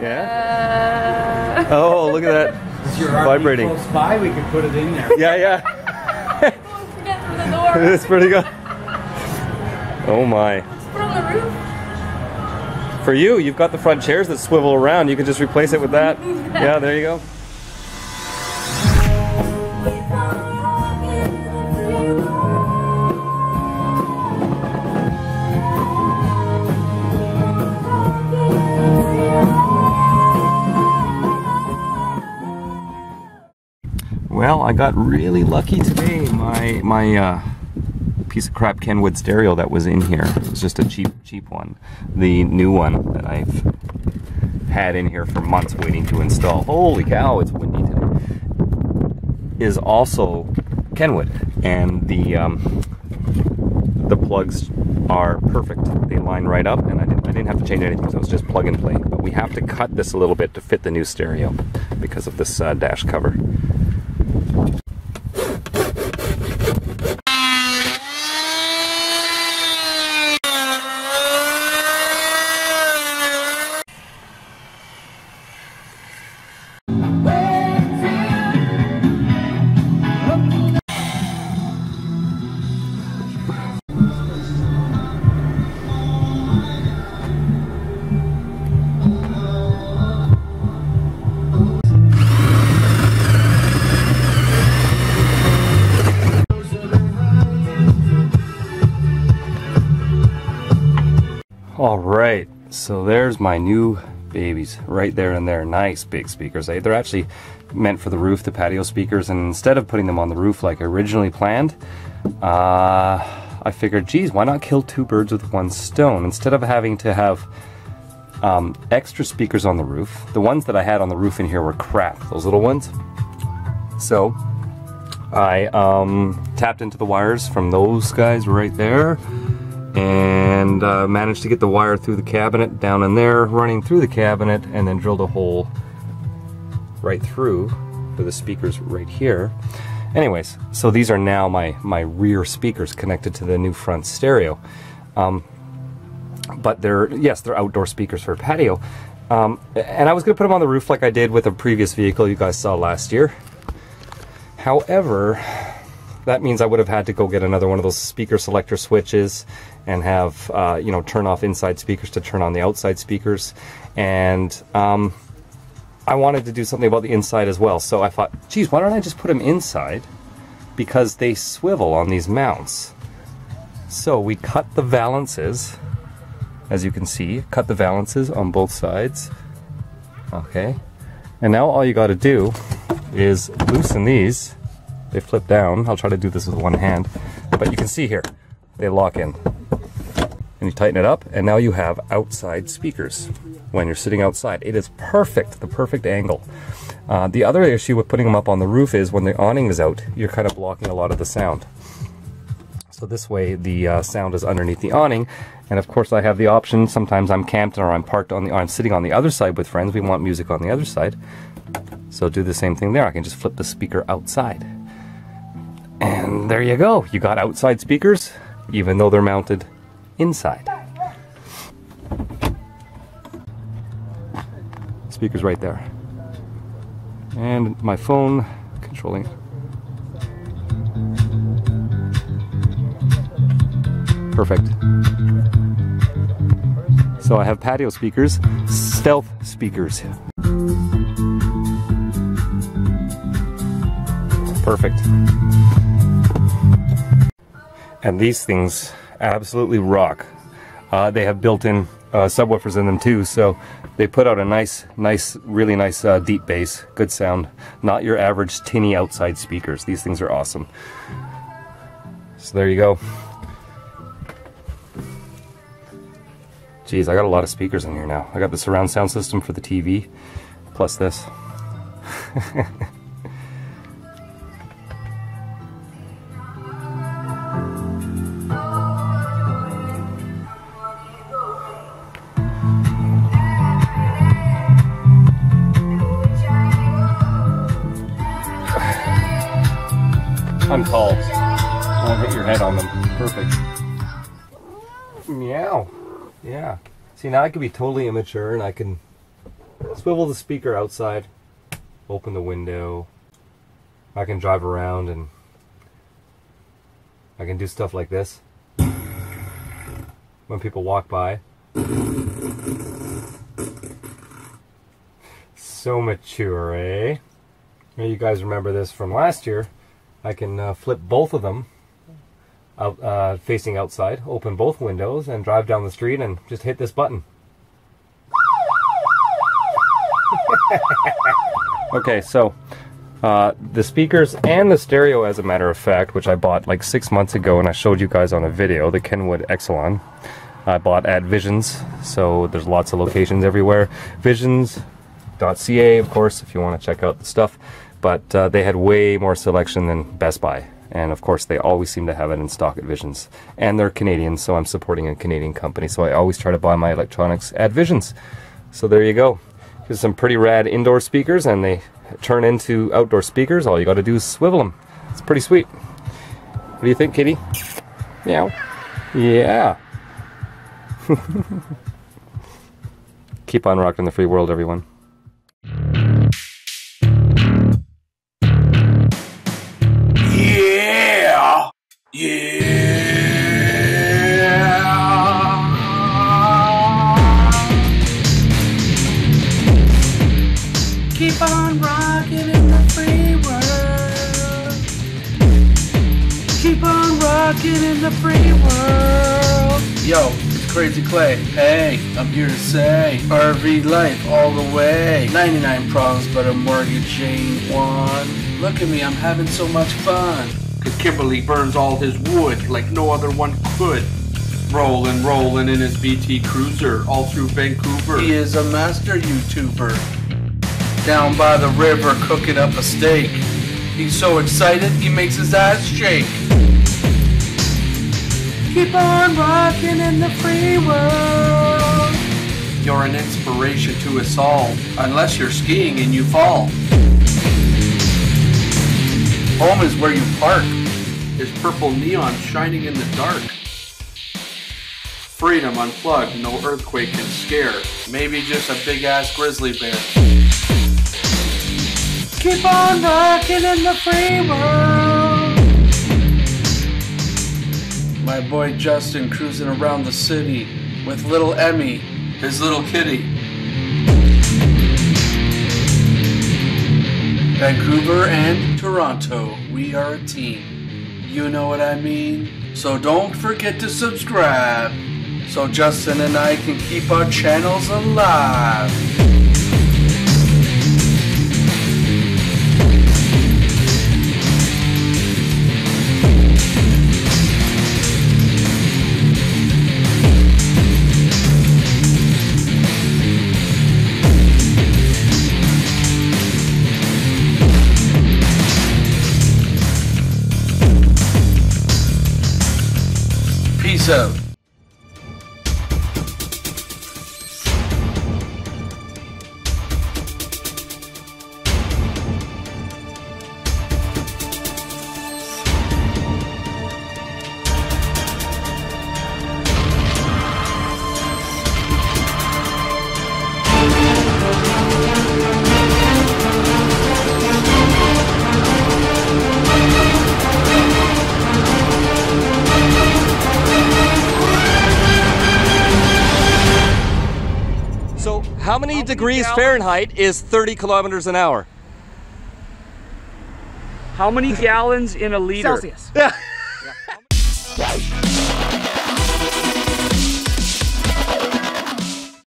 Yeah. Uh, Oh, look at that. Is your Vibrating. close by? We could put it in there. Yeah, yeah. don't the door. it's pretty good. Oh my. Just put on the roof. For you, you've got the front chairs that swivel around. You can just replace it with that. Yeah, there you go. Well, I got really lucky today. My my uh, piece of crap Kenwood stereo that was in here. It was just a cheap cheap one. The new one that I've had in here for months waiting to install. Holy cow, it's windy today. Is also Kenwood, and the um, the plugs are perfect. They line right up, and I didn't, I didn't have to change anything. So it was just plug and play. But we have to cut this a little bit to fit the new stereo because of this uh, dash cover. So there's my new babies right there and there. Nice big speakers. They- They're actually meant for the roof, the patio speakers, and instead of putting them on the roof like originally planned, uh, I figured, geez, why not kill two birds with one stone? Instead of having to have um, extra speakers on the roof, the ones that I had on the roof in here were crap, those little ones. So I um, tapped into the wires from those guys right there and uh, managed to get the wire through the cabinet down in there, running through the cabinet, and then drilled a hole right through for the speakers right here. Anyways, so these are now my, my rear speakers connected to the new front stereo. Um, but they're, yes, they're outdoor speakers for a patio. Um, and I was going to put them on the roof like I did with a previous vehicle you guys saw last year. However, that means I would have had to go get another one of those speaker selector switches and have, uh, you know, turn off inside speakers to turn on the outside speakers. And um, I wanted to do something about the inside as well. So I thought, geez, why don't I just put them inside? Because they swivel on these mounts. So we cut the valances, as you can see, cut the valances on both sides. Okay. And now all you got to do is loosen these. They flip down. I'll try to do this with one hand. But you can see here, they lock in. And you tighten it up, and now you have outside speakers when you're sitting outside. It is perfect, the perfect angle. Uh, the other issue with putting them up on the roof is when the awning is out, you're kind of blocking a lot of the sound. So this way the uh, sound is underneath the awning. And of course I have the option, sometimes I'm camped or I'm parked on the, I'm sitting on the other side with friends. We want music on the other side. So do the same thing there. I can just flip the speaker outside. And there you go. You got outside speakers, even though they're mounted inside. Speakers right there. And my phone controlling. Perfect. So I have patio speakers, stealth speakers. Perfect. And these things absolutely rock. Uh, they have built-in uh, subwoofers in them too, so they put out a nice, nice, really nice uh, deep bass, good sound. Not your average tinny outside speakers. These things are awesome. So there you go. Geez, I got a lot of speakers in here now. I got the surround sound system for the TV, plus this. I'm tall. I'll hit your head on them. Perfect. Meow. Yeah. See, now I could be totally immature and I can swivel the speaker outside, open the window. I can drive around and I can do stuff like this when people walk by. So mature, eh? Now you guys remember this from last year. I can uh, flip both of them out, uh, facing outside, open both windows, and drive down the street and just hit this button. okay, so uh, the speakers and the stereo, as a matter of fact, which I bought like six months ago and I showed you guys on a video, the Kenwood Excelon. I bought at Visions, so there's lots of locations everywhere. Visions.ca, of course, if you want to check out the stuff. But uh, they had way more selection than Best Buy. And of course, they always seem to have it in stock at Visions. And they're Canadian, so I'm supporting a Canadian company. So I always try to buy my electronics at Visions. So there you go. Here's some pretty rad indoor speakers, and they turn into outdoor speakers. All you got to do is swivel them. It's pretty sweet. What do you think, Kitty? Meow. Yeah. Keep on rocking the free world, everyone. Rocking in the free world. Yo, it's Crazy Clay. Hey, I'm here to say RV life all the way. 99 problems, but a mortgage ain't one. Look at me, I'm having so much fun. Cause Kimberly burns all his wood like no other one could. Rolling, rolling in his PT Cruiser all through Vancouver. He is a master YouTuber. Down by the river cooking up a steak. He's so excited he makes his ass shake. Keep on rocking in the free world. You're an inspiration to us all, unless you're skiing and you fall. Home is where you park. Is purple neon shining in the dark? Freedom unplugged, no earthquake can scare. Maybe just a big ass grizzly bear. Keep on rocking in the free world. My boy Justin cruising around the city with little Emmy, his little kitty. Vancouver and Toronto, we are a team. You know what I mean? So don't forget to subscribe so Justin and I can keep our channels alive. Peace out. So, how many degrees Fahrenheit is 30 kilometers an hour? How many gallons in a liter? Celsius.